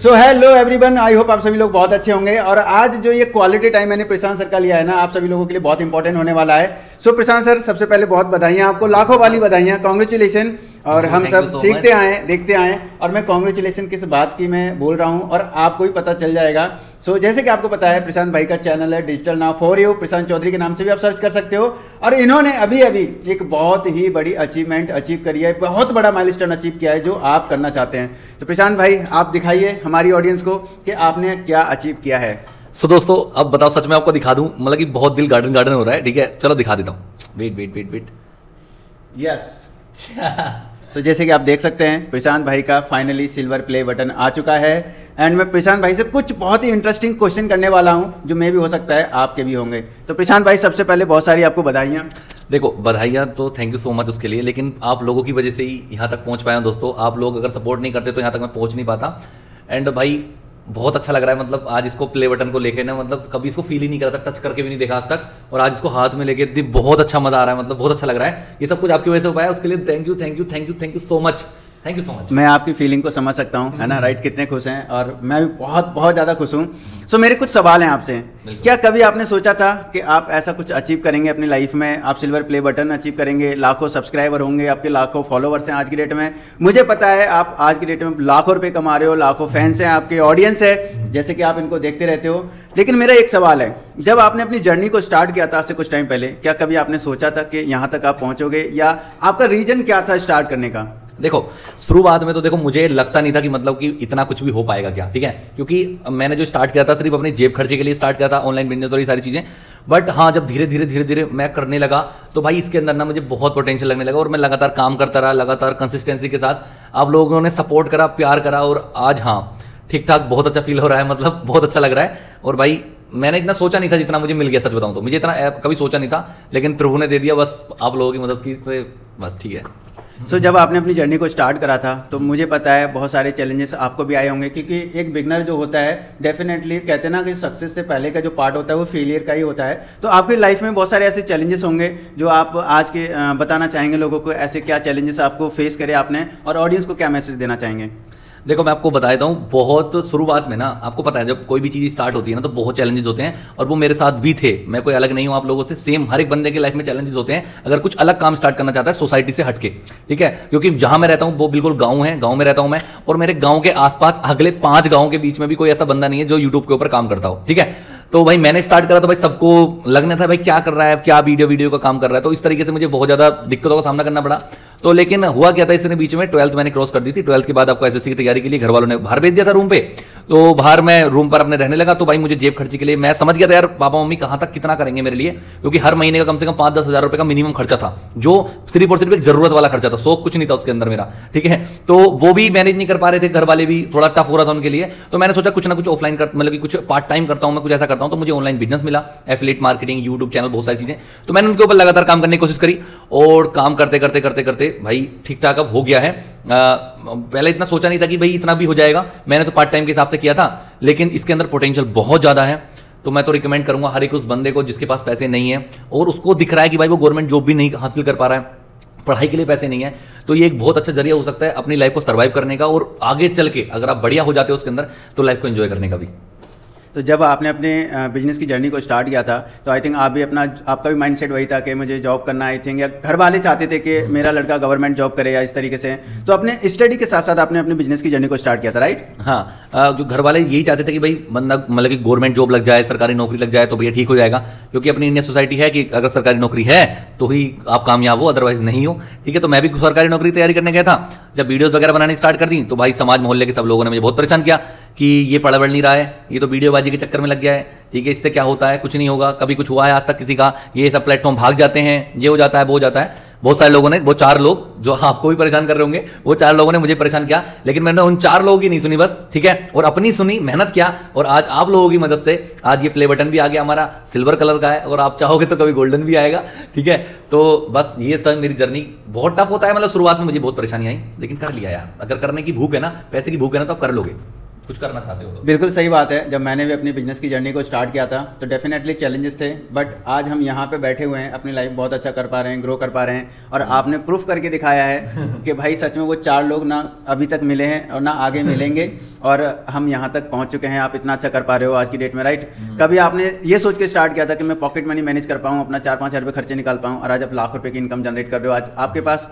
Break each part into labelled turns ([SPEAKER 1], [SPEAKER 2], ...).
[SPEAKER 1] So hello everyone I hope आप सभी लोग बहुत अच्छे होंगे। और आज जो ये क्वालिटी टाइम मैंने प्रशांत सर का लिया है ना आप सभी लोगों के लिए बहुत इंपॉर्टेंट होने वाला है। सो so, प्रशांत सर सबसे पहले बहुत बधाइयाँ आपको लाखों वाली बधाइयाँ कॉन्ग्रेचुलेशन और हम सब so सीखते आए देखते आए और मैं कॉन्ग्रेचुलेसन किस बात की मैं बोल रहा हूँ और आपको भी पता चल जाएगा। सो so, जैसे कि आपको पता है प्रशांत भाई का चैनल है digital now for you Prashant Chaudhary के नाम से भी आप सर्च कर सकते हो। और इन्होंने अभी अभी एक बहुत ही बड़ी अचीवमेंट अचीव करी है बहुत बड़ा माइलस्टोन अचीव किया है जो आप करना चाहते हैं। तो प्रशांत भाई आप दिखाइए हमारी ऑडियंस को कि आपने क्या अचीव किया है।
[SPEAKER 2] सो so, दोस्तों अब बताओ सच में आपको दिखा दूँ मतलब कि बहुत दिल गार्डन गार्डन हो रहा है ठीक है? चलो दिखा देता हूँ। Wait wait wait wait
[SPEAKER 1] yes so so, जैसे कि आप देख सकते हैं प्रशांत भाई का फाइनली सिल्वर प्ले बटन आ चुका है। एंड मैं प्रशांत भाई से कुछ बहुत ही इंटरेस्टिंग क्वेश्चन करने वाला हूँ जो मैं भी हो सकता है आपके भी होंगे। तो प्रशांत भाई सबसे पहले बहुत सारी आपको बधाइयाँ।
[SPEAKER 2] देखो बधाइयाँ तो थैंक यू सो मच उसके लिए लेकिन आप लोगों की वजह से ही यहाँ तक पहुँच पाया दोस्तों। आप लोग अगर सपोर्ट नहीं करते तो यहाँ तक मैं पहुँच नहीं पाता। एंड भाई बहुत अच्छा लग रहा है मतलब आज इसको प्ले बटन को लेके ना मतलब कभी इसको फील ही नहीं करा था टच करके भी नहीं देखा आज तक, और आज इसको हाथ में लेके बहुत अच्छा मज़ा आ रहा है मतलब बहुत अच्छा लग रहा है। ये सब कुछ आपकी वजह से हो पाया, उसके लिए thank you thank you thank you thank you so much thank you so much
[SPEAKER 1] मैं आपकी फीलिंग को समझ सकता हूँ है ना? राइट कितने खुश हैं और मैं भी बहुत बहुत ज़्यादा खुश हूँ। सो so, मेरे कुछ सवाल हैं आपसे। क्या कभी आपने सोचा था कि आप ऐसा कुछ अचीव करेंगे अपनी लाइफ में? आप सिल्वर प्ले बटन अचीव करेंगे लाखों सब्सक्राइबर होंगे आपके लाखों फॉलोवर्स हैं आज की डेट में। मुझे पता है आप आज की डेट में लाखों रुपये कमा रहे हो लाखों फैंस हैं आपके ऑडियंस है जैसे कि आप इनको देखते रहते हो। लेकिन मेरा एक सवाल है जब आपने अपनी जर्नी को स्टार्ट किया था आज से कुछ टाइम पहले क्या कभी आपने सोचा था कि यहाँ तक आप पहुँचोगे या आपका रीजन क्या था स्टार्ट करने का?
[SPEAKER 2] देखो शुरुआत में तो देखो, मुझे लगता नहीं था कि मतलब कि इतना कुछ भी हो पाएगा क्या, ठीक है? क्योंकि मैंने जो स्टार्ट किया था, सिर्फ़ अपनी जेब खर्चे के लिए स्टार्ट किया था ऑनलाइन बिज़नेस और ये सारी चीज़ें। बट हाँ जब धीरे धीरे धीरे धीरे मैं करने लगा तो भाई इसके अंदर ना मुझे बहुत पोटेंशियल लगने लगा और मैं लगातार काम करता रहा, लगातार कंसिस्टेंसी के साथ। आप लोगों ने सपोर्ट करा, प्यार करा और आज हाँ ठीक ठाक बहुत अच्छा फील हो रहा है मतलब बहुत अच्छा लग रहा है। और भाई, मैंने इतना सोचा नहीं था जितना मुझे मिल गया, सच बताऊँ तो। मुझे इतना, कभी सोचा नहीं था, लेकिन प्रभु ने दे दिया, बस आप लोगों की मदद की से बस, ठीक है।
[SPEAKER 1] सो so, जब आपने अपनी जर्नी को स्टार्ट करा था तो मुझे पता है बहुत सारे चैलेंजेस आपको भी आए होंगे क्योंकि एक बिगनर जो होता है डेफिनेटली कहते हैं ना कि सक्सेस से पहले का जो पार्ट होता है वो फेलियर का ही होता है। तो आपकी लाइफ में बहुत सारे ऐसे चैलेंजेस होंगे जो आप आज के बताना चाहेंगे लोगों को ऐसे क्या चैलेंजेस आपको फेस करे आपने और ऑडियंस को क्या मैसेज देना चाहेंगे?
[SPEAKER 2] देखो, मैं आपको बता देता हूँ, बहुत शुरुआत में ना, आपको पता है, जब कोई भी चीज़ स्टार्ट होती है ना तो बहुत चैलेंजेस होते हैं, और वो मेरे साथ भी थे। मैं कोई अलग नहीं हूँ आप लोगों से सेम हर एक बंदे के लाइफ में चैलेंजेस होते हैं, अगर कुछ अलग काम स्टार्ट करना चाहता है सोसाइटी से हटके, ठीक है? क्योंकि जहाँ मैं रहता हूँ, वो बिल्कुल गाँव है, गाँव में रहता हूँ मैं, और मेरे गाँव के आसपास अगले पाँच गाँव के बीच में भी कोई ऐसा बंदा नहीं है जो यूट्यूब के ऊपर काम करता हो, ठीक है? तो भाई मैंने स्टार्ट करा तो भाई सबको लगना था भाई क्या कर रहा है, क्या वीडियो वीडियो का काम कर रहा है। तो इस तरीके से मुझे बहुत ज़्यादा दिक्कतों का सामना करना पड़ा। तो लेकिन हुआ क्या था, इसने बीच में ट्वेल्थ मैंने क्रॉस कर दी थी। ट्वेल्थ के बाद आपको एसएससी की तैयारी के लिए घर वालों ने बाहर भेज दिया था रूम पे। तो बाहर मैं रूम पर अपने रहने लगा तो भाई मुझे जेब खर्चे के लिए मैं समझ गया था, यार, पापा, मम्मी कहाँ तक कितना करेंगे मेरे लिए? क्योंकि हर महीने का कम से कम पाँच दस हज़ार रुपए का मिनिमम खर्चा था, जो सिर्फ़ और सिर्फ़ एक ज़रूरत वाला खर्चा था। शौक कुछ नहीं था उसके अंदर मेरा, ठीक है? तो वो भी मैनेज नहीं कर पा रहे थे घर वाले भी, थोड़ा टफ हो रहा था उनके लिए। तो मैंने सोचा कुछ ना कुछ ऑफलाइन मतलब कुछ पार्ट टाइम करता हूँ, मैं कुछ ऐसा करता हूँ तो मुझे ऑनलाइन बिज़नेस मिला एफिलेट मार्केटिंग यूट्यूब चैनल बहुत सारी चीज़ें। तो मैंने उनके ऊपर लगातार काम करने की कोशिश करी और काम करते करते करते करते भाई ठीक ठाक अब हो गया है। पहले इतना सोचा नहीं था कि भाई इतना भी हो जाएगा। मैंने तो पार्ट टाइम के हिसाब से किया था, लेकिन इसके अंदर पोटेंशियल बहुत ज़्यादा है। तो मैं तो रिकमेंड करूँगा हर एक उस बंदे को जिसके पास पैसे नहीं है और उसको दिख रहा है कि भाई वो गवर्नमेंट जॉब भी नहीं हासिल कर पा रहा है, पढ़ाई के लिए पैसे नहीं है। तो ये एक बहुत अच्छा ज़रिया हो सकता है अपनी लाइफ को सर्वाइव करने का और आगे चल के अगर आप बढ़िया हो जाते हो उसके अंदर तो लाइफ को एंजॉय करने का भी।
[SPEAKER 1] तो जब आपने अपने बिज़नेस की जर्नी को स्टार्ट किया था तो आई थिंक आप भी अपना आपका भी माइंडसेट वही था कि मुझे जॉब करना आई थिंक या घर वाले चाहते थे कि मेरा लड़का गवर्नमेंट जॉब करे या इस तरीके से। तो अपने स्टडी के साथ साथ आपने अपने बिज़नेस की जर्नी को स्टार्ट किया था राइट
[SPEAKER 2] हाँ जो घर वाले यही चाहते थे कि भाई बंदा मतलब कि गवर्नमेंट जॉब लग जाए सरकारी नौकरी लग जाए तो भैया ठीक हो जाएगा। क्योंकि अपनी इंडियन सोसाइटी है कि अगर सरकारी नौकरी है तो ही आप कामयाब हो अदरवाइज़ नहीं हो। ठीक है तो मैं भी सरकारी नौकरी तैयारी करने गया था। जब वीडियोस वगैरह बनानी स्टार्ट कर दी तो भाई समाज मोहल्ले के सब लोगों ने मुझे बहुत परेशान किया कि ये पढ़ बढ़ नहीं रहा है ये तो वीडियोबाजी के चक्कर में लग गया है। ठीक है, इससे क्या होता है? कुछ नहीं होगा। कभी कुछ हुआ है आज तक किसी का? ये सब प्लेटफॉर्म भाग जाते हैं। ये हो जाता है, वो हो जाता है। बहुत सारे लोगों ने, वो चार लोग जो आपको भी परेशान कर रहे होंगे, वो चार लोगों ने मुझे परेशान किया। लेकिन मैंने उन चार लोगों की नहीं सुनी बस, ठीक है? और अपनी सुनी, मेहनत किया, और आज आप लोगों की मदद से आज ये प्ले बटन भी आ गया हमारा। सिल्वर कलर का है, और आप चाहोगे तो कभी गोल्डन भी आएगा, ठीक है? तो बस ये तो मेरी जर्नी बहुत टफ होता है मतलब शुरुआत में मुझे बहुत परेशानी आई, लेकिन कर लिया यार। अगर करने की भूख है ना, पैसे की भूख है ना तो आप कर लोगे। कुछ करना चाहते हो तो।
[SPEAKER 1] बिल्कुल सही बात है। जब मैंने भी अपनी बिज़नेस की जर्नी को स्टार्ट किया था तो डेफिनेटली चैलेंजेस थे बट आज हम यहाँ पे बैठे हुए हैं अपनी लाइफ बहुत अच्छा कर पा रहे हैं ग्रो कर पा रहे हैं और आपने प्रूफ करके दिखाया है कि भाई सच में वो चार लोग ना अभी तक मिले हैं और ना आगे मिलेंगे और हम यहाँ तक पहुँच चुके हैं। आप इतना अच्छा कर पा रहे हो आज की डेट में राइट
[SPEAKER 2] हम्म।
[SPEAKER 1] कभी आपने ये सोच के स्टार्ट किया था कि मैं पॉकेट मनी मैनेज कर पाऊँ अपना चार पाँच हज़ार रुपये खर्चे निकाल पाऊँ और आज आप लाख रुपये की इनकम जनरेट कर रहे हो आज आपके पास?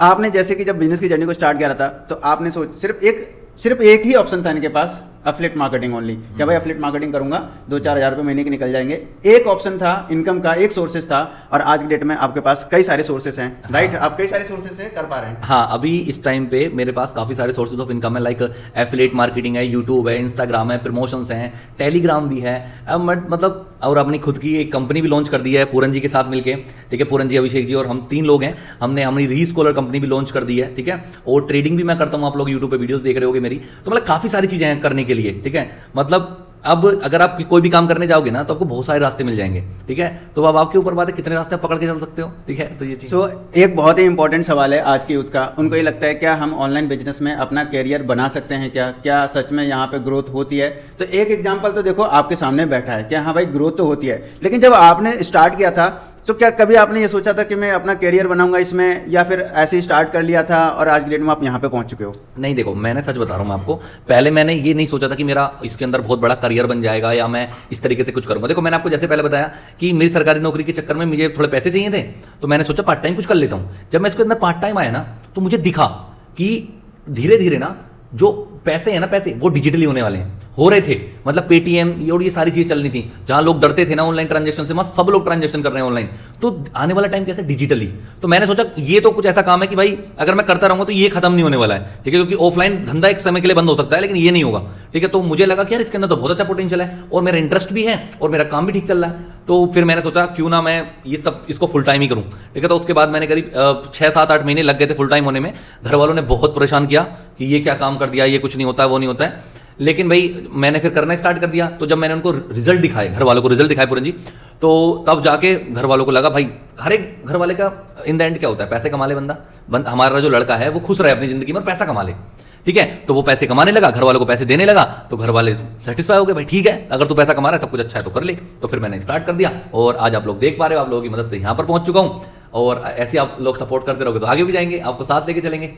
[SPEAKER 1] आपने जैसे कि जब बिज़नेस की जर्नी को स्टार्ट किया था तो आपने सोच सिर्फ़ एक सिर्फ़ एक ही ऑप्शन था इनके पास। अफलेट मार्केटिंग ओनली क्या भाई अफलेट मार्केटिंग करूँगा? दो चार हज़ार रुपये महीने के निकल जाएँगे। एक ऑप्शन था इनकम का एक सोर्सेस था, और आज के डेट में आपके पास कई सारे सोर्सेस हैं। राइट आप कई सारे सोर्सेज से कर पा रहे हैं।
[SPEAKER 2] हाँ अभी इस टाइम पे मेरे पास काफ़ी सारे सोर्सेज ऑफ़ इनकम है लाइक एफिलेट मार्केटिंग है यूट्यूब है इंस्टाग्राम है प्रमोशंस हैं टेलीग्राम भी है। मतलब और अपनी खुद की एक कंपनी भी लॉन्च कर दी है, पूरन जी के साथ मिलकर ठीक है, पूरन जी, अभिषेक जी और हम तीन लोग हैं। हमने हमारी री स्कॉलर कंपनी भी लॉन्च कर दी है, ठीक है? और ट्रेडिंग भी मैं करता हूँ, आप लोग यूट्यूब पर वीडियोस देख रहे होगे मेरी। तो मतलब काफ़ी सारी चीज़ें हैं करने के लिए, ठीक है? मतलब अब अगर आप कोई भी काम करने जाओगे ना तो आपको बहुत सारे रास्ते मिल जाएँगे, ठीक है? तो अब आपके ऊपर बात है, कितने रास्ते पकड़ के चल सकते हो, ठीक है? तो ये चीज़।
[SPEAKER 1] सो एक बहुत ही इंपॉर्टेंट सवाल है आज की यूथ का। उनको ये लगता है, क्या हम ऑनलाइन बिज़नेस में अपना कैरियर बना सकते हैं क्या? क्या सच में यहाँ पे ग्रोथ होती है? तो एक एग्ज़ाम्पल तो देखो, आपके सामने बैठा है। क्या हाँ भाई ग्रोथ तो होती है। लेकिन जब आपने स्टार्ट किया था तो क्या कभी आपने ये सोचा था कि मैं अपना कैरियर बनाऊँगा इसमें, या फिर ऐसे ही स्टार्ट कर लिया था और आज डेट में आप यहाँ पे पहुँच चुके हो?
[SPEAKER 2] नहीं, देखो मैंने सच बता रहा हूँ आपको, पहले मैंने ये नहीं सोचा था कि मेरा इसके अंदर बहुत बड़ा करियर बन जाएगा, या मैं इस तरीके से कुछ करूँगा। देखो, मैंने आपको जैसे पहले बताया कि मेरी सरकारी नौकरी के चक्कर में मुझे थोड़े पैसे चाहिए थे तो मैंने सोचा पार्ट टाइम कुछ कर लेता हूँ। जब मैं इसके अंदर पार्ट टाइम आया ना तो मुझे दिखा कि धीरे धीरे ना, जो पैसे हैं ना, पैसे, वो डिजिटली होने वाले हैं। हो रहे थे। मतलब पेटीएम और ये सारी चीज़ें चलनी थी। जहाँ लोग डरते थे ना ऑनलाइन ट्रांजेक्शन से मस्त सब लोग ट्रांजेक्शन कर रहे हैं ऑनलाइन तो आने वाला टाइम कैसे? डिजिटली तो मैंने सोचा, ये तो कुछ ऐसा काम है कि भाई, अगर मैं करता रहूँगा तो ये खत्म नहीं होने वाला है। ठीक है? क्योंकि ऑफलाइन धंधा एक समय के लिए बंद हो सकता है, लेकिन ये नहीं होगा। ठीक है? तो मुझे लगा कि यार, इसके अंदर तो बहुत अच्छा पोटेंशियल है, और मेरा इंटरेस्ट भी है, और मेरा काम भी ठीक चल रहा है। तो फिर मैंने सोचा, क्यों ना मैं ये सब, इसको फुल टाइम ही करूँ। ठीक है? तो उसके बाद मैंने करीब छह, सात, आठ महीने लग गए थे फुल टाइम होने में। घर वालों ने बहुत परेशान किया कि ये क्या काम कर दिया, ये कुछ नहीं होता है वो नहीं होता है। लेकिन भाई, मैंने फिर करना स्टार्ट कर दिया। तो जब मैंने उनको रिज़ल्ट दिखाए घर वालों को रिज़ल्ट दिखाए पूरन जी तो तब जाके घर वालों को लगा, भाई, हर एक घर वाले का इन द एंड क्या होता है? पैसे कमा ले बंदा। बंद, हमारा जो लड़का है, वो खुश रहे अपनी ज़िंदगी में पैसा कमा ले। ठीक है? तो वो पैसे कमाने लगा घर वालों को पैसे देने लगा तो घर वाले सेटिस्फाई हो गए, भाई, ठीक है, अगर तू पैसा कमा रहा है, सब कुछ अच्छा है तो कर ले। तो फिर मैंने स्टार्ट कर दिया। और आज आप लोग देख पा रहे हो, आप लोगों की मदद से यहाँ पर पहुँच चुका हूँ। और ऐसे आप लोग सपोर्ट करते रहोगे तो आगे भी जाएँगे, आपको साथ लेके चलेंगे।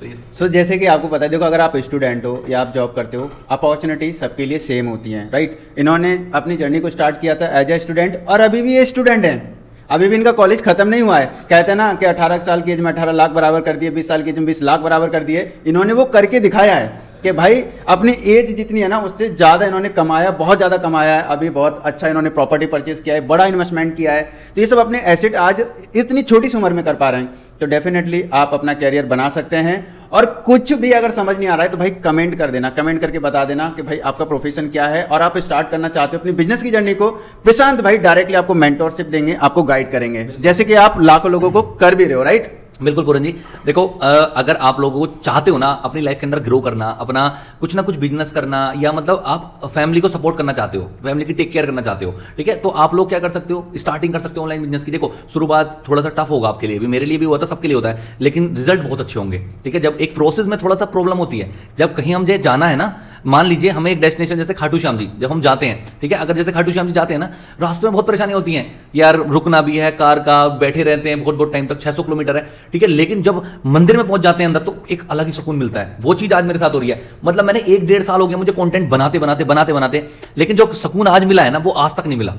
[SPEAKER 1] सो so, जैसे कि आपको पता है देखो अगर आप स्टूडेंट हो या आप जॉब करते हो अपॉर्चुनिटी सबके लिए सेम होती हैं राइट इन्होंने अपनी जर्नी को स्टार्ट किया था एज ए स्टूडेंट और अभी भी ये स्टूडेंट हैं। अभी भी इनका कॉलेज खत्म नहीं हुआ है। कहते हैं ना कि 18 साल की एज में 18 लाख बराबर कर दिए 20 साल की एज में 20 लाख बराबर कर दिए। इन्होंने वो करके दिखाया है। कि भाई, अपनी एज जितनी है ना, उससे ज़्यादा इन्होंने कमाया, बहुत ज़्यादा कमाया है। अभी बहुत अच्छा इन्होंने प्रॉपर्टी परचेज किया है, बड़ा इन्वेस्टमेंट किया है। तो ये सब अपने एसेट आज इतनी छोटी सी उम्र में कर पा रहे हैं। तो डेफिनेटली आप अपना कैरियर बना सकते हैं। और कुछ भी अगर समझ नहीं आ रहा है तो भाई कमेंट कर देना। कमेंट करके बता देना कि भाई आपका प्रोफेशन क्या है। और आप स्टार्ट करना चाहते हो अपनी बिज़नेस की जर्नी को, प्रशांत भाई डायरेक्टली आपको मेंटोरशिप देंगे, आपको गाइड करेंगे। जैसे कि आप लाखों लोगों को कर भी रहे हो राइट
[SPEAKER 2] बिल्कुल पूरन जी, देखो अगर आप लोगों को चाहते हो ना अपनी लाइफ के अंदर ग्रो करना, अपना कुछ ना कुछ बिज़नेस करना, या मतलब आप फैमिली को सपोर्ट करना चाहते हो फैमिली की टेक केयर करना चाहते हो, ठीक है? तो आप लोग क्या कर सकते हो? स्टार्टिंग कर सकते हो ऑनलाइन बिज़नेस की। देखो, शुरुआत थोड़ा सा टफ होगा आपके लिए भी मेरे लिए भी होता है सबके लिए होता है, लेकिन रिज़ल्ट बहुत अच्छे होंगे, ठीक है? जब एक प्रोसेस में थोड़ा सा प्रॉब्लम होती है, जब कहीं हम जाना है ना मान लीजिए हमें एक डेस्टिनेशन जैसे खाटू श्याम जी, जब हम जाते हैं, ठीक है? अगर जैसे खाटू श्याम जी जाते हैं ना, रास्ते में बहुत परेशानी होती है। यार, रुकना भी है, कार का, बैठे रहते हैं, बहुत बहुत टाइम तक 600 किलोमीटर है, ठीक है? लेकिन जब मंदिर में पहुँच जाते हैं अंदर तो एक अलग ही सुकून मिलता है। वो चीज़ आज मेरे साथ हो रही है। मतलब मैंने एक डेढ़ साल हो गया मुझे कॉन्टेंट बनाते बनाते बनाते बनाते, लेकिन जो सुकून आज मिला है ना, वो आज तक नहीं मिला।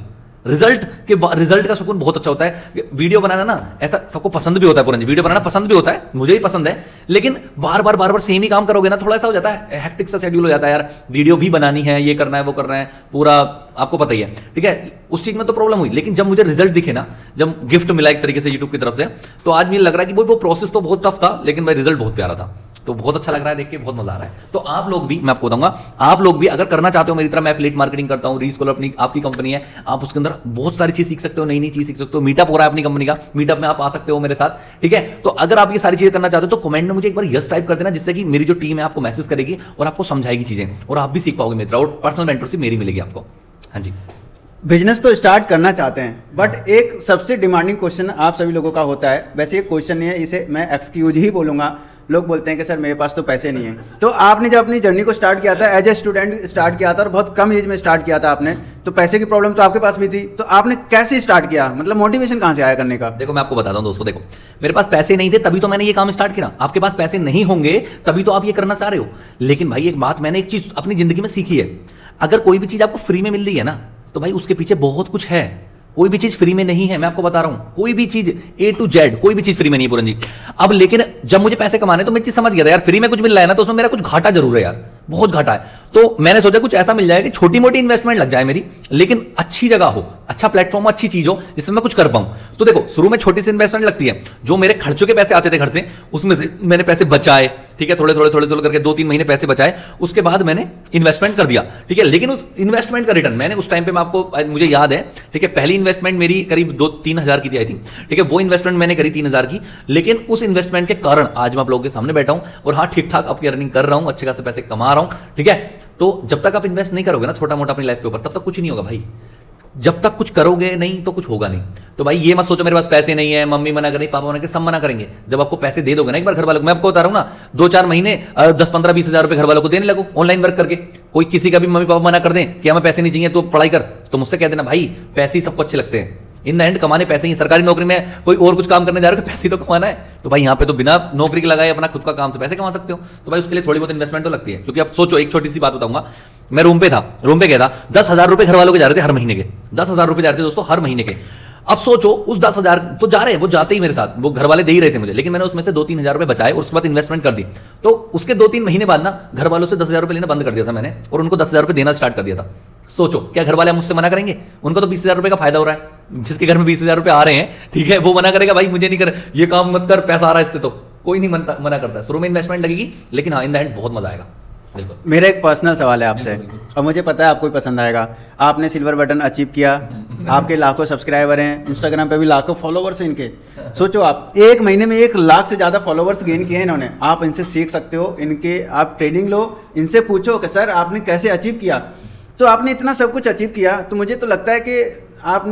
[SPEAKER 2] रिज़ल्ट के रिज़ल्ट का सुकून बहुत अच्छा होता है। वीडियो बनाना ना, ऐसा सबको पसंद भी होता है पुरंजी वीडियो बनाना पसंद भी होता है, मुझे भी पसंद है लेकिन बार बार बार बार सेम ही काम करोगे ना, थोड़ा सा हो जाता है हेक्टिक सा शेड्यूल हो जाता है यार। वीडियो भी बनानी है, ये करना है, वो करना है, पूरा आपको पता ही है। ठीक है? उस चीज़ में तो प्रॉब्लम हुई। लेकिन जब मुझे रिज़ल्ट दिखे ना, जब गिफ्ट मिला एक तरीके से यूट्यूब की तरफ़ से तो आज मुझे लग रहा है कि वो प्रोसेस तो बहुत टफ था, लेकिन भाई रिज़ल्ट बहुत प्यारा था। तो बहुत अच्छा लग रहा है देख के, बहुत मज़ा आ रहा है। तो आप लोग भी, मैं आपको बताऊँगा, आप लोग भी अगर करना चाहते हो मेरी तरह, मैं एफिलेट मार्केटिंग करता हूँ रीस्कॉल अपनी, आपकी कंपनी है, आप उसके अंदर बहुत सारी चीज़ सीख सकते हो नई नई चीज़ सीख सकते हो मीटअप हो रहा है अपनी कंपनी का मीटअप में आप आ सकते हो मेरे साथ। ठीक है? तो अगर आप ये सारी चीज़ें करना चाहते हो तो कमेंट में मुझे एक बार यस टाइप कर देना जिससे कि मेरी जो टीम है आपको मैसेज करेगी और आपको समझाएगी चीज़ें, और आप भी सीख पाओगे मित्र और पर्सनल मेंटरशिप मेरी मिलेगी आपको। हाँ जी।
[SPEAKER 1] बिज़नेस तो स्टार्ट करना चाहते हैं बट एक सबसे डिमांडिंग क्वेश्चन आप सभी लोगों का होता है। वैसे ये क्वेश्चन है, इसे मैं एक्सक्यूज ही बोलूँगा। लोग बोलते हैं कि, सर, मेरे पास तो पैसे नहीं है। तो आपने जब अपनी जर्नी को स्टार्ट किया था एज ए स्टूडेंट स्टार्ट किया था और बहुत कम एज में स्टार्ट किया था आपने तो पैसे की प्रॉब्लम तो आपके पास भी थी। तो आपने कैसे स्टार्ट किया? मतलब मोटिवेशन कहाँ से आया करने का?
[SPEAKER 2] देखो, मैं आपको बताता हूँ दोस्तों, देखो, मेरे पास पैसे नहीं थे, तभी तो मैंने ये काम स्टार्ट किया। आपके पास पैसे नहीं होंगे, तभी तो आप ये करना चाह रहे हो। लेकिन भाई, एक बात मैंने एक चीज़ अपनी ज़िंदगी में सीखी है। अगर कोई भी चीज़ आपको फ्री में मिल रही है ना तो भाई उसके पीछे बहुत कुछ है। कोई भी चीज़ फ्री में नहीं है, मैं आपको बता रहा हूँ, कोई भी चीज़ ए टू जेड कोई भी चीज़ फ्री में नहीं पूरन जी। अब लेकिन जब मुझे पैसे कमाने तो मैं चीज़ समझ गया था, यार, फ्री में कुछ मिल रहा है ना तो उसमें मेरा कुछ घाटा ज़रूर है यार, बहुत घाटा है। तो मैंने सोचा कुछ ऐसा मिल जाए कि छोटी मोटी इन्वेस्टमेंट लग जाए मेरी, लेकिन अच्छी जगह हो अच्छा प्लेटफॉर्म अच्छी चीज़ हो जिसमें मैं कुछ कर पाऊँ। तो देखो, शुरू में छोटी सी इन्वेस्टमेंट लगती है, जो मेरे खर्चों के पैसे आते थे घर से, उसमें से मैंने पैसे बचाए ठीक है, थोड़े थोड़े थोड़े थोड़े करके दो तीन महीने पैसे बचाए, उसके बाद मैंने इन्वेस्टमेंट कर दिया, ठीक है, लेकिन उस इन्वेस्टमेंट का रिटर्न मैंने उस टाइम पे मैं आपको मुझे याद है, ठीक है, पहली इन्वेस्टमेंट मेरी करीब दो, तीन हज़ार की थी आई थिंक ठीक है, वो इन्वेस्टमेंट मैंने करी तीन हज़ार की, लेकिन उस इन्वेस्टमेंट के कारण आज मैं आप लोगों के सामने बैठा हूँ, और हाँ ठीक ठाक आपकी अर्निंग कर रहा हूँ, अच्छे खासे पैसे कमा रहा हूँ, ठीक है तो जब तक आप इन्वेस्ट नहीं करोगे ना छोटा मोटा अपनी लाइफ के ऊपर, तब तक कुछ नहीं होगा भाई। जब तक कुछ करोगे नहीं तो कुछ होगा नहीं। तो भाई, ये मत सोचो, मेरे पास पैसे नहीं है, मम्मी मना करें पापा मना करें सब मना करेंगे। जब आपको पैसे दे दोगे ना एक बार घर वालों को, मैं आपको बता रहा हूँ ना दो चार महीने दस पंद्रह बीस हज़ार रुपए घर वालों को देने लगो, ऑनलाइन वर्क करके। कोई किसी का भी मम्मी पापा मना कर दें कि हमें पैसे नहीं चाहिए तो पढ़ाई कर। तो मुझसे कह देना, भाई, पैसे ही सबको अच्छे लगते हैं। इन द एंड कमाने पैसे ही सरकारी नौकरी में कोई और कुछ काम करने जा रहे हो तो पैसे तो कमाना है। तो भाई, यहाँ पे तो बिना नौकरी के लगाए अपना खुद का काम से पैसे कमा सकते हो। तो भाई, उसके लिए थोड़ी बहुत इन्वेस्टमेंट तो लगती है। क्योंकि आप सोचो, एक छोटी सी बात बताऊँगा। मैं रूम पे था रूम पे गया था। दस हज़ार रुपए घर वालों के जा रहे थे हर महीने के। दस हज़ार रुपए जा रहे थे दोस्तों हर महीने के। अब सोचो, उस दस हज़ार तो जा रहे हैं, वो जाते ही मेरे साथ। वो घर वाले दे ही रहे थे मुझे, लेकिन मैंने उसमें से दो तीन हज़ार रुपए बचाए और उसके बाद इन्वेस्टमेंट कर दी। तो उसके दो तीन महीने बाद ना घर वालों से दस हज़ार रुपए लेना बंद कर दिया था मैंने, और उनको दस हज़ार रुपए देना स्टार्ट कर दिया था। सोचो, क्या घर वाले मुझसे मना करेंगे? उनको तो बीस हज़ार रुपए का फ़ायदा हो रहा है। जिसके घर में बीस हज़ार रुपए आ रहे हैं, ठीक है, वो मना करेगा, भाई, मुझे नहीं कर, ये काम मत कर, पैसा आ रहा है इससे तो। कोई नहीं मना करता शुरू में इन्वेस्टमेंट लगेगी, लेकिन हाँ इन द एंड बहुत मज़ा आएगा।
[SPEAKER 1] मेरा एक पर्सनल सवाल है आपसे। और मुझे पता है आपको भी पसंद आएगा। आपने सिल्वर बटन अचीव किया। आपके लाखों सब्सक्राइबर हैं। इंस्टाग्राम पे भी लाखों फॉलोवर्स हैं इनके। सोचो आप एक महीने में एक लाख से ज़्यादा फॉलोवर्स गेन किए हैं इन्होंने। आप इनसे सीख सकते हो इनके आप ट्रेनिंग लो इनसे पूछो कि सर आपने कैसे अचीव किया? तो आपने इतना सब कुछ अचीव किया तो मुझे तो लगता है कि आप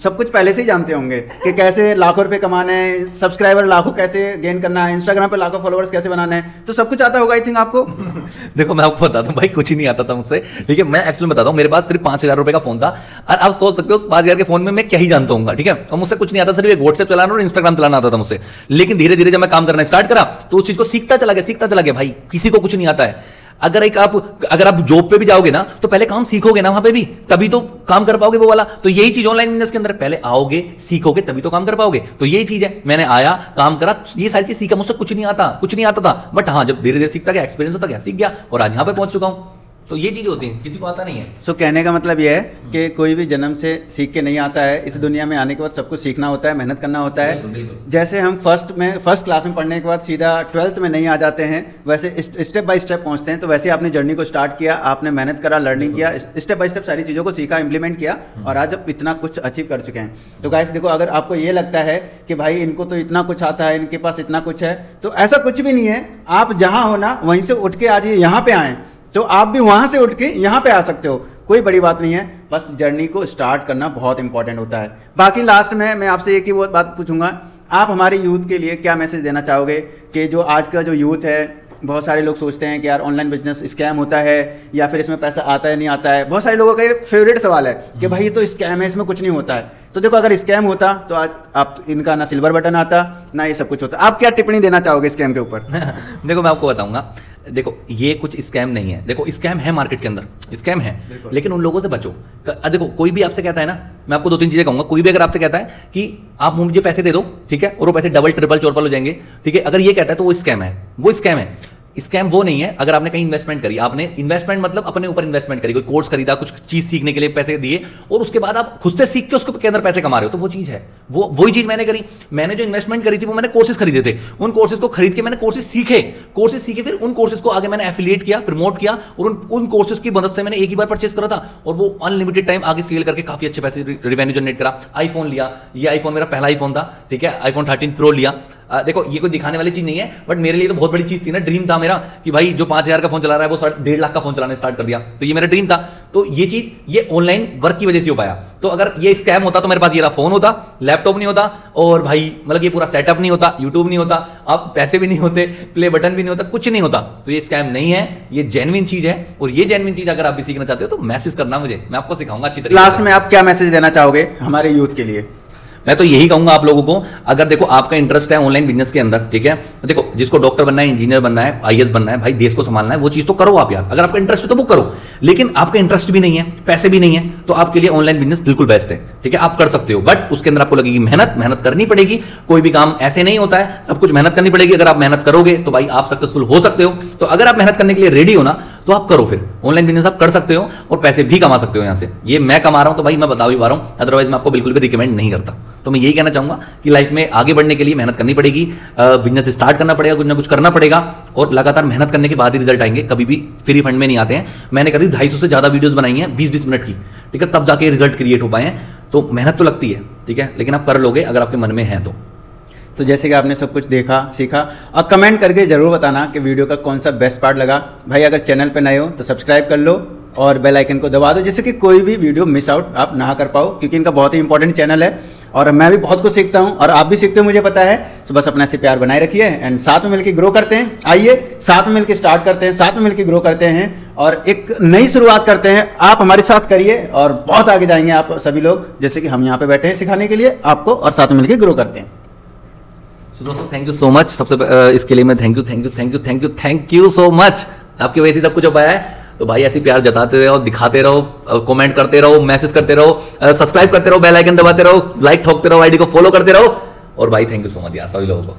[SPEAKER 1] सब कुछ पहले से ही जानते होंगे कि कैसे लाखों रुपए कमाने हैं सब्सक्राइबर लाखों कैसे गेन करना है इंस्टाग्राम पे लाखों फॉलोअर्स कैसे बनाने हैं तो सब कुछ आता होगा आई थिंक आपको।
[SPEAKER 2] देखो, मैं आपको बताता हूँ भाई, कुछ ही नहीं आता था मुझसे। ठीक है, मैं एक्चुअली बताता हूँ, मेरे पास सिर्फ़ पाँच हज़ार रुपए का फ़ोन था। और आप सोच सकते हो, उस पाँच हज़ार के फ़ोन में मैं क्या ही जानता हूँ ठीक है? और मुझसे कुछ नहीं आता, सिर्फ़ एक व्हाट्सएप चलाना और इंस्टाग्राम चलाना आता था मुझसे। लेकिन धीरे धीरे जब मैं काम करना स्टार्ट करा तो उस चीज़ को सीखता चला गया, सीखता चला गया, भाई, किसी को कुछ नहीं आता है। अगर एक आप, अगर आप जॉब पे भी जाओगे ना तो पहले काम सीखोगे ना वहाँ पे भी, तभी तो काम कर पाओगे वो वाला। तो यही चीज़ ऑनलाइन बिज़नेस के अंदर, पहले आओगे, सीखोगे, तभी तो काम कर पाओगे। तो यही चीज़ है। मैंने आया, काम करा, ये सारी चीज़ सीखा, मुझसे कुछ नहीं आता, कुछ नहीं आता था। बट हाँ जब धीरे धीरे सीखता गया एक्सपीरियंस होता गया, सीख गया, और आज यहाँ पर पहुँच चुका हूँ। तो ये चीज़ होती है किसी को आता नहीं है।
[SPEAKER 1] सो so, कहने का मतलब ये है कि कोई भी जन्म से सीख के नहीं आता है इस दुनिया में आने के बाद सबको सीखना होता है मेहनत करना होता है। जैसे हम फ़र्स्ट में फ़र्स्ट क्लास में पढ़ने के बाद सीधा ट्वेल्थ में नहीं आ जाते हैं वैसे स्टेप बाय स्टेप पहुँचते हैं तो वैसे आपने जर्नी को स्टार्ट किया आपने मेहनत करा लर्निंग किया स्टेप बाय स्टेप सारी चीज़ों को सीखा इंप्लीमेंट किया हम्म। और आज अब इतना कुछ अचीव कर चुके हैं। तो गाइस देखो अगर आपको ये लगता है कि भाई इनको तो इतना कुछ आता है इनके पास इतना कुछ है तो ऐसा कुछ भी नहीं है। आप जहाँ होना वहीं से उठ के आज यहाँ पे आए। तो आप भी वहाँ से उठ के यहाँ पे आ सकते हो। कोई बड़ी बात नहीं है। बस जर्नी को स्टार्ट करना बहुत इंपॉर्टेंट होता है। बाकी लास्ट में मैं आपसे एक ही बात पूछूँगा। आप हमारे यूथ के लिए क्या मैसेज देना चाहोगे? कि जो आज का जो यूथ है, बहुत सारे लोग सोचते हैं कि यार ऑनलाइन बिज़नेस स्कैम होता है या फिर इसमें पैसा आता है, नहीं आता है। बहुत सारे लोगों का एक फेवरेट सवाल है कि भाई, ये तो स्कैम है, इसमें कुछ नहीं होता है। तो देखो, अगर स्कैम होता तो आज आप, इनका ना सिल्वर बटन आता, ना ये सब कुछ होता। आप क्या टिप्पणी देना चाहोगे स्कैम के ऊपर?
[SPEAKER 2] देखो, मैं आपको बताऊँगा। देखो ये कुछ स्कैम नहीं है। देखो स्कैम है मार्केट के अंदर। स्कैम है। लेकिन उन लोगों से बचो। देखो कोई भी आपसे कहता है ना मैं आपको दो तीन चीज़ें कहूँगा। कोई भी अगर आपसे कहता है कि आप मुझे पैसे दे दो ठीक है और वो पैसे डबल ट्रिपल चोरपल हो जाएँगे ठीक है अगर ये कहता है तो वो स्कैम है। वो स्कैम है। स्कैम वो नहीं है, अगर आपने कहीं इन्वेस्टमेंट करी, आपने इन्वेस्टमेंट मतलब अपने ऊपर इन्वेस्टमेंट करी, कोई कोर्स खरीदा, कुछ चीज़ सीखने के लिए पैसे दिए, और उसके बाद आप खुद से सीख के उसके अंदर पैसे कमा रहे हो तो वो चीज़ है। वो, वही चीज़ मैंने करी। मैंने जो इन्वेस्टमेंट करी थी, वो मैंने कोर्सेज खरीदे थे। उन कोर्सेज को खरीद के मैंने कोर्सेज सीखे। कोर्सेज सीखे, फिर उन कोर्सेज को आगे मैंने एफिलिएट किया प्रमोट किया, और उन उन कोर्सेज की मदद से मैंने एक ही बार परचेस करा था, और वो अनलिमिटेड टाइम आगे सेल करके काफ़ी अच्छे पैसे रिवेन्यू जनरेट करा। आईफोन लिया। ये आईफोन मेरा पहला आईफोन था, ठीक है? आईफोन थर्टीन प्रो लिया। आ, देखो ये कोई दिखाने वाली चीज़ नहीं है बट मेरे लिए तो बहुत बड़ी चीज़ थी ना ड्रीम था मेरा कि भाई जो पाँच हज़ार का फ़ोन चला रहा है वो डेढ़ लाख का फ़ोन चलाने स्टार्ट कर दिया। तो ये मेरा ड्रीम था। तो ये चीज़ ये ऑनलाइन वर्क की वजह से हो पाया। तो अगर ये स्कैम होता तो मेरे पास ये फ़ोन होता लैपटॉप नहीं होता और भाई मतलब ये पूरा सेटअप नहीं होता यूट्यूब नहीं होता अब पैसे भी नहीं होते प्ले बटन भी नहीं होता कुछ नहीं होता। तो ये स्कैम नहीं है ये जेनविन चीज़ है और ये जेनविन चीज़ अगर आप भी सीखना चाहते हो तो मैसेज करना मुझे मैं आपको सिखाऊँगा अच्छी तरीके
[SPEAKER 1] लास्ट में आप क्या मैसेज देना चाहोगे हमारे यूथ के लिए?
[SPEAKER 2] मैं तो यही कहूँगा आप लोगों को, अगर देखो आपका इंटरेस्ट है ऑनलाइन बिज़नेस के अंदर, ठीक है? देखो, जिसको डॉक्टर बनना है इंजीनियर बनना है आई बनना है, भाई देश को संभालना है, वो चीज़ तो करो आप यार। अगर आपका इंटरेस्ट है तो वो करो। लेकिन आपका इंटरेस्ट भी नहीं है, पैसे भी नहीं है तो आपके लिए ऑनलाइन बिज़नेस बिल्कुल बेस्ट है, ठीक है? आप कर सकते हो बट उसके अंदर आपको लगेगी मेहनत मेहनत करनी पड़ेगी, कोई भी काम ऐसे नहीं होता है, सब कुछ मेहनत करनी पड़ेगी, अगर आप मेहनत करोगे तो भाई आप सक्सेसफुल हो सकते हो। तो अगर आप मेहनत करने के लिए रेडी हो ना तो आप करो फिर। ऑनलाइन बिज़नेस आप कर सकते हो और पैसे भी कमा सकते हो यहाँ से। ये मैं कमा रहा हूँ तो भाई मैं बता भी पा रहा हूँ अदरवाइज़ मैं आपको बिल्कुल भी रिकमेंड नहीं करता। तो मैं यही कहना चाहूँगा कि लाइफ में आगे बढ़ने के लिए मेहनत करनी पड़ेगी बिज़नेस स्टार्ट करना पड़ेगा, कुछ ना कुछ करना पड़ेगा, और लगातार मेहनत करने के बाद ही रिज़ल्ट आएँगे। कभी भी फ्री फंड में नहीं आते हैं। मैंने करीब ढाई से ज़्यादा वीडियोस बनाई हैं, बीस बीस मिनट की, ठीक है? तब जाके रिज़ल्ट क्रिएट हो पाए हैं। तो मेहनत तो लगती है, ठीक है? लेकिन आप कर लोगे अगर आपके मन में है तो।
[SPEAKER 1] तो जैसे कि आपने सब कुछ देखा, सीखा, और कमेंट करके ज़रूर बताना कि वीडियो का कौन सा बेस्ट पार्ट लगा। भाई, अगर चैनल पे नए हो तो सब्सक्राइब कर लो और बेल आइकन को दबा दो, जिससे कि कोई भी वीडियो मिस आउट आप ना कर पाओ, क्योंकि इनका बहुत ही इंपॉर्टेंट चैनल है। और मैं भी बहुत कुछ सीखता हूँ और आप भी सीखते हो मुझे पता है। तो बस अपना से प्यार बनाए रखिए एंड साथ में मिलकर ग्रो करते हैं। आइए साथ में मिलकर स्टार्ट करते हैं साथ में मिलकर ग्रो करते हैं और एक नई शुरुआत करते हैं। आप हमारे साथ करिए और बहुत आगे जाएँगे आप सभी लोग जैसे कि हम यहाँ पे बैठे हैं सिखाने के लिए आपको और साथ में मिलकर ग्रो करते हैं।
[SPEAKER 2] So, दोस्तों थैंक यू सो मच सबसे इसके लिए मैं thank you thank you thank you thank you thank you so much आपकी वजह से सब कुछ हो पाया है। तो भाई ऐसे प्यार जताते रहो, दिखाते रहो कमेंट करते रहो मैसेज करते रहो सब्सक्राइब करते रहो बेल आइकन दबाते रहो लाइक ठोकते रहो आईडी को फॉलो करते रहो। और भाई थैंक यू सो मच यार, सभी लोगों को।